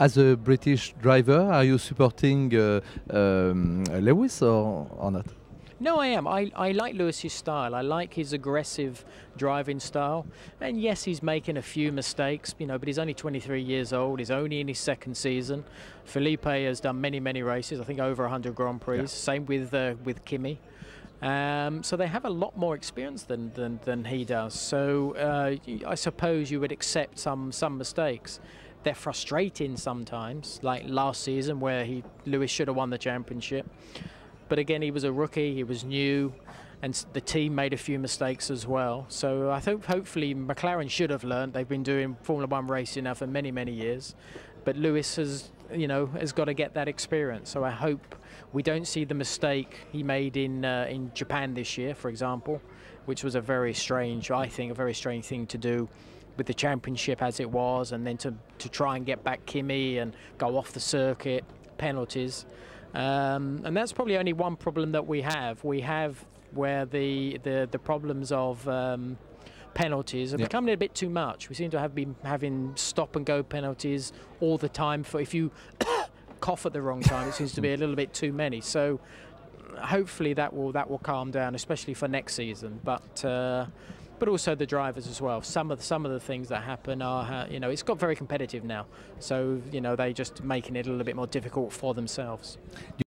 as a British driver, are you supporting uh, um, Lewis or, or not? No, I am. I, I like Lewis's style. I like his aggressive driving style. And yes, he's making a few mistakes, you know, but he's only 23 years old. He's only in his second season. Felipe has done many, many races. I think over 100 Grand Prix. Yeah. Same with uh, with Kimi. Um, so they have a lot more experience than than, than he does. So uh, I suppose you would accept some some mistakes. They're frustrating sometimes, like last season where he Lewis should have won the championship. But again, he was a rookie, he was new, and the team made a few mistakes as well. So I think hopefully McLaren should have learned. They've been doing Formula One racing now for many, many years. But Lewis has, you know, has got to get that experience. So I hope we don't see the mistake he made in uh, in Japan this year, for example, which was a very strange, I think, a very strange thing to do with the championship as it was, and then to, to try and get back Kimi and go off the circuit, penalties. Um, and that's probably only one problem that we have. We have where the the, the problems of um, penalties are yep. becoming a bit too much. We seem to have been having stop and go penalties all the time. For if you cough at the wrong time, it seems to be a little bit too many. So hopefully that will that will calm down, especially for next season. But uh, but also the drivers as well. Some of the, some of the things that happen are, you know, it's got very competitive now. So you know, they just making it a little bit more difficult for themselves.